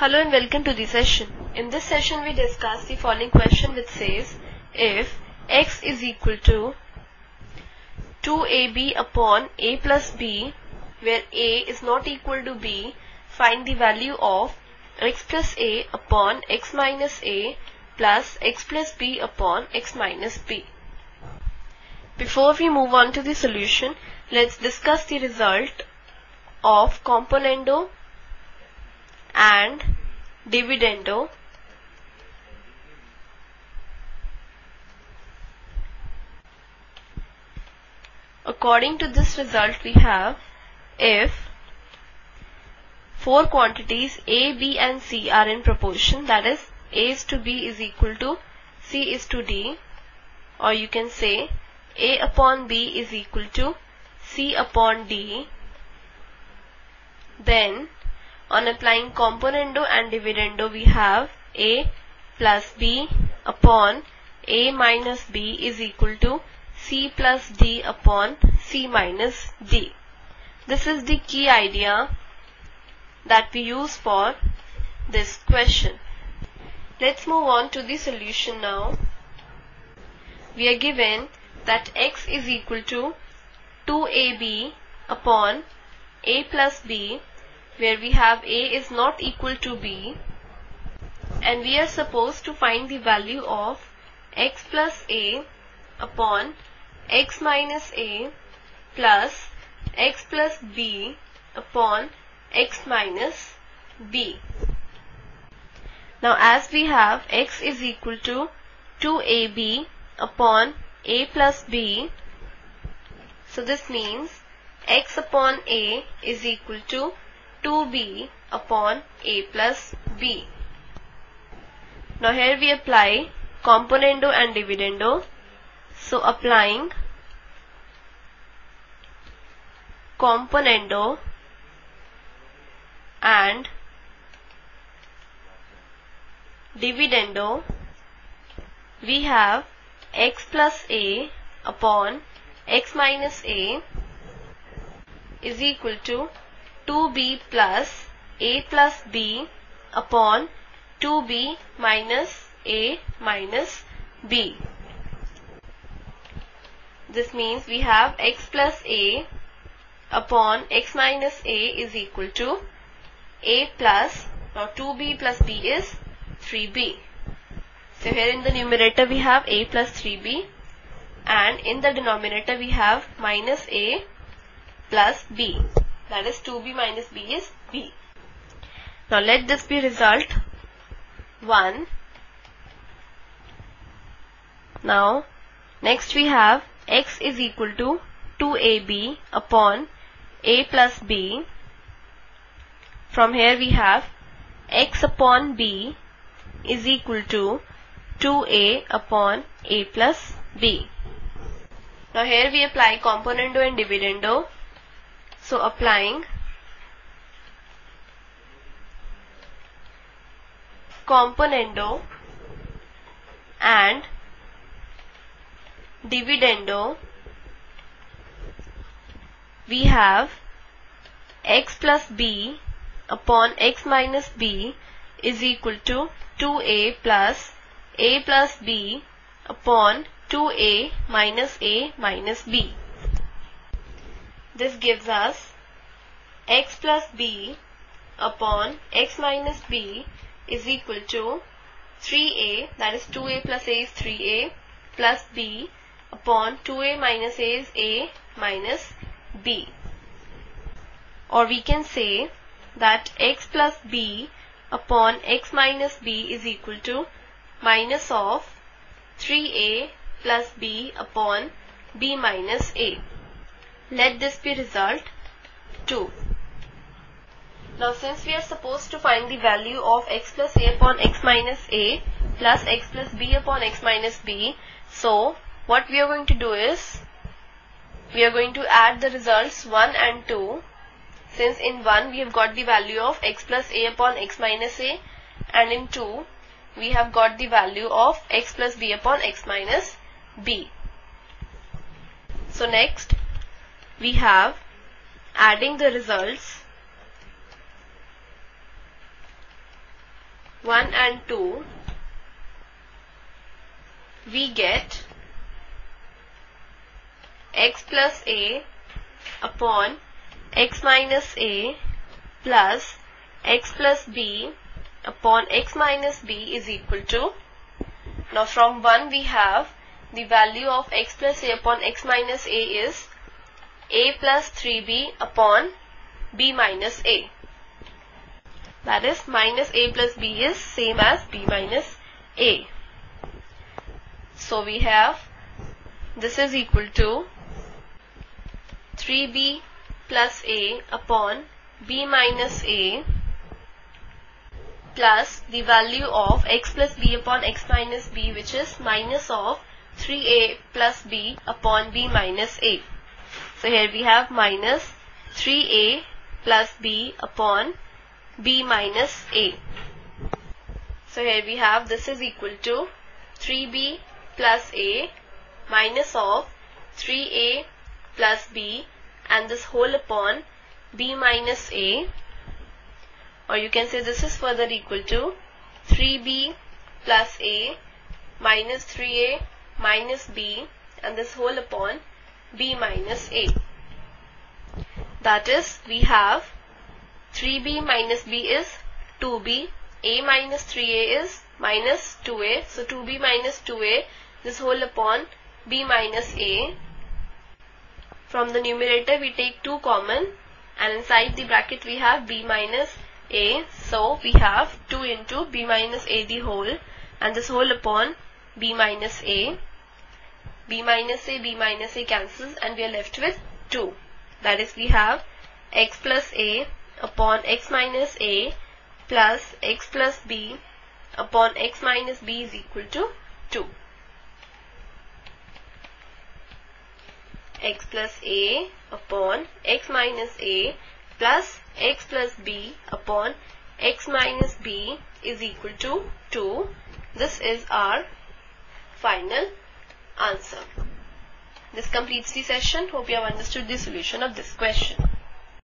Hello and welcome to the session. In this session we discuss the following question which says if x is equal to 2ab upon a plus b where a is not equal to b find the value of x plus a upon x minus a plus x plus b upon x minus b. Before we move on to the solution, let's discuss the result of componendo and dividendo. According to this result we have if four quantities a b and c are in proportion that is a is to b is equal to c is to d or you can say a upon b is equal to c upon d then on applying componendo and dividendo we have a plus b upon a minus b is equal to c plus d upon c minus d. This is the key idea that we use for this question. Let's move on to the solution now. We are given that x is equal to 2ab upon a plus b where we have a is not equal to b and we are supposed to find the value of x plus a upon x minus a plus x plus b upon x minus b. Now as we have x is equal to 2ab upon a plus b so this means x upon a is equal to 2b upon a plus b. Now here we apply componendo and dividendo. So applying componendo and dividendo we have x plus a upon x minus a is equal to 2b plus a plus b upon 2b minus a minus b. This means we have x plus a upon x minus a is equal to a plus now 2b plus b is 3b. So here in the numerator we have a plus 3b and in the denominator we have minus a plus b that is 2b minus b is b. Now let this be result 1. Now next we have x is equal to 2ab upon a plus b. From here we have x upon b is equal to 2a upon a plus b. Now here we apply componendo and dividendo. So applying componendo and dividendo we have x plus b upon x minus b is equal to 2a plus a plus b upon 2a minus a minus b. This gives us x plus b upon x minus b is equal to 3a that is 2a plus a is 3a plus b upon 2a minus a is a minus b. Or we can say that x plus b upon x minus b is equal to minus of 3a plus b upon b minus a. Let this be result 2. Now since we are supposed to find the value of x plus a upon x minus a plus x plus b upon x minus b, so what we are going to do is we are going to add the results 1 and 2 since in 1 we have got the value of x plus a upon x minus a and in 2 we have got the value of x plus b upon x minus b. So next we have adding the results 1 and 2 we get x plus a upon x minus a plus x plus b upon x minus b is equal to now from 1 we have the value of x plus a upon x minus a is a plus 3b upon b minus a that is minus a plus b is same as b minus a so we have this is equal to 3b plus a upon b minus a plus the value of x plus b upon x minus b which is minus of 3a plus b upon b minus a. So here we have minus 3a plus b upon b minus a. So here we have this is equal to 3b plus a minus of 3a plus b and this whole upon b minus a or you can say this is further equal to 3b plus a minus 3a minus b and this whole upon b minus a. That is we have 3b minus b is 2b, a minus 3a is minus 2a. So 2b minus 2a this whole upon b minus a. From the numerator we take 2 common and inside the bracket we have b minus a. So we have 2 into b minus a the whole and this whole upon b minus a. b minus a, b minus a cancels and we are left with 2. That is we have x plus a upon x minus a plus x plus b upon x minus b is equal to 2. x plus a upon x minus a plus x plus b upon x minus b is equal to 2. This is our final answer. This completes the session. Hope you have understood the solution of this question.